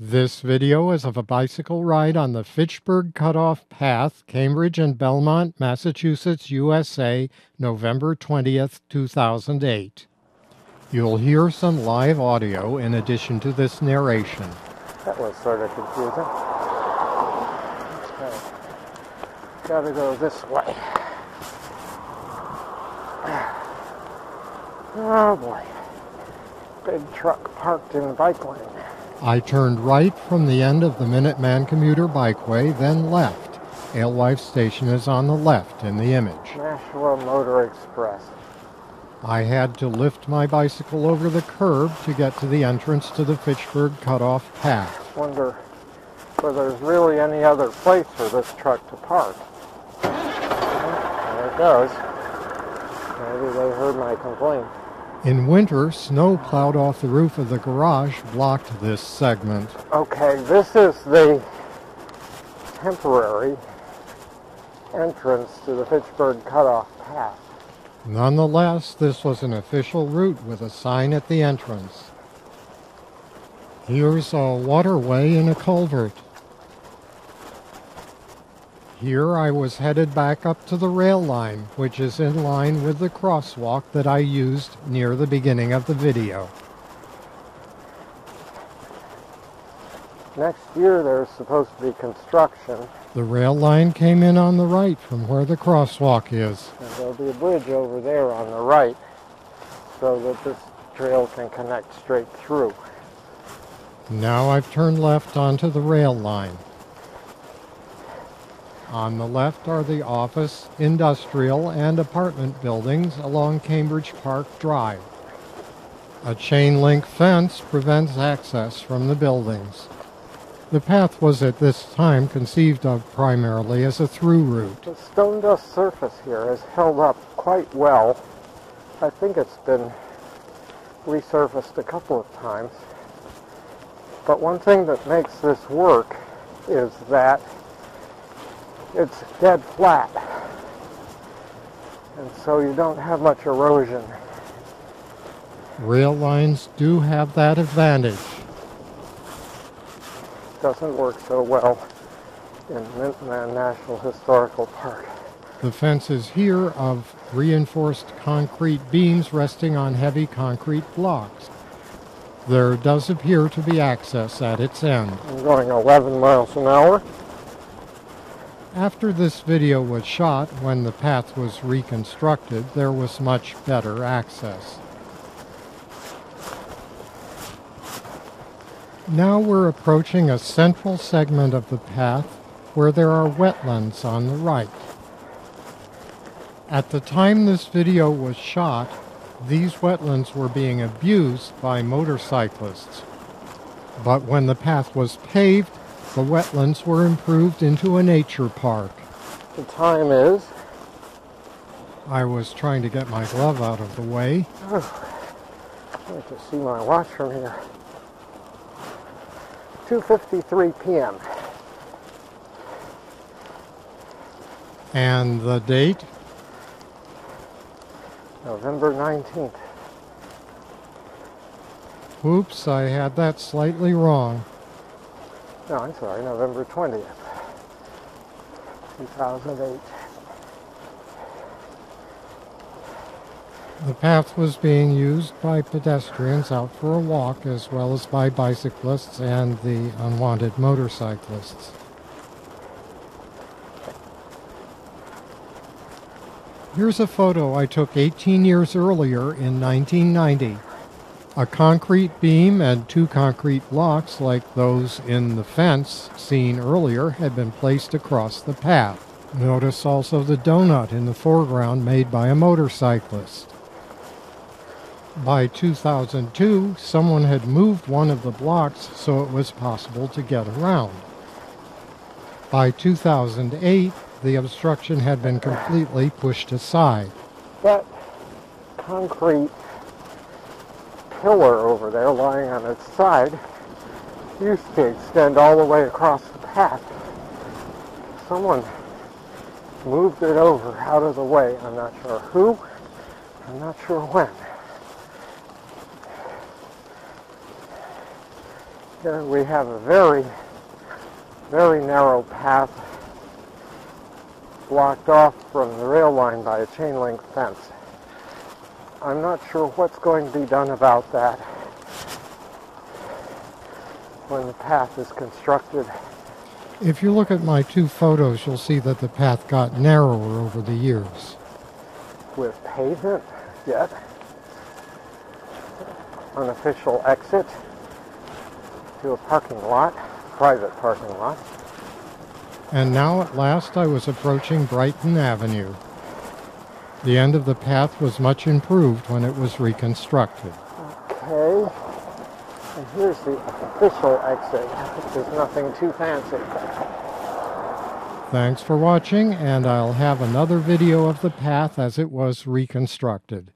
This video is of a bicycle ride on the Fitchburg Cutoff Path, Cambridge and Belmont, Massachusetts, USA, November 20th, 2008. You'll hear some live audio in addition to this narration. That was sort of confusing. Okay. Gotta go this way. Oh boy. Big truck parked in the bike lane. I turned right from the end of the Minuteman commuter bikeway, then left. Alewife Station is on the left in the image. Nashua Motor Express. I had to lift my bicycle over the curb to get to the entrance to the Fitchburg Cutoff Path. Wonder whether there's really any other place for this truck to park. There it goes. Maybe they heard my complaint. In winter, snow plowed off the roof of the garage blocked this segment. Okay, this is the temporary entrance to the Fitchburg Cutoff Path. Nonetheless, this was an official route with a sign at the entrance. Here's a waterway in a culvert. Here I was headed back up to the rail line, which is in line with the crosswalk that I used near the beginning of the video. Next year there's supposed to be construction, The rail line came in on the right from where the crosswalk is. and there'll be a bridge over there on the right so that this trail can connect straight through. Now I've turned left onto the rail line. On the left are the office, industrial, and apartment buildings along Cambridge Park Drive. A chain link fence prevents access from the buildings. The path was at this time conceived of primarily as a through route. The stone dust surface here has held up quite well. I think it's been resurfaced a couple of times. But one thing that makes this work is that it's dead flat. And so you don't have much erosion. Rail lines do have that advantage. Doesn't work so well in Minuteman National Historical Park. The fence is here of reinforced concrete beams resting on heavy concrete blocks. There does appear to be access at its end. I'm going 11 miles an hour. After this video was shot, when the path was reconstructed, there was much better access. Now we're approaching a central segment of the path where there are wetlands on the right. At the time this video was shot, these wetlands were being abused by motorcyclists. But when the path was paved, the wetlands were improved into a nature park. The time is I was trying to get my glove out of the way. I like to see my watch from here. 2:53 p.m. And the date? November 19th. Oops, I had that slightly wrong. No, I'm sorry, November 20th. 2008. The path was being used by pedestrians out for a walk as well as by bicyclists and the unwanted motorcyclists. Here's a photo I took 18 years earlier in 1990. A concrete beam and two concrete blocks like those in the fence seen earlier had been placed across the path. Notice also the donut in the foreground made by a motorcyclist. By 2002, someone had moved one of the blocks so it was possible to get around. By 2008, the obstruction had been completely pushed aside. That concrete pillar over there lying on its side used to extend all the way across the path. Someone moved it over out of the way. I'm not sure who. I'm not sure when. Here we have a very, very narrow path blocked off from the rail line by a chain link fence. I'm not sure what's going to be done about that when the path is constructed. If you look at my two photos, you'll see that the path got narrower over the years. with pavement yet. Unofficial exit to a parking lot, private parking lot. And now at last I was approaching Brighton Avenue. The end of the path was much improved when it was reconstructed. Okay. And here's the official exit, which is nothing too fancy. Thanks for watching, and I'll have another video of the path as it was reconstructed.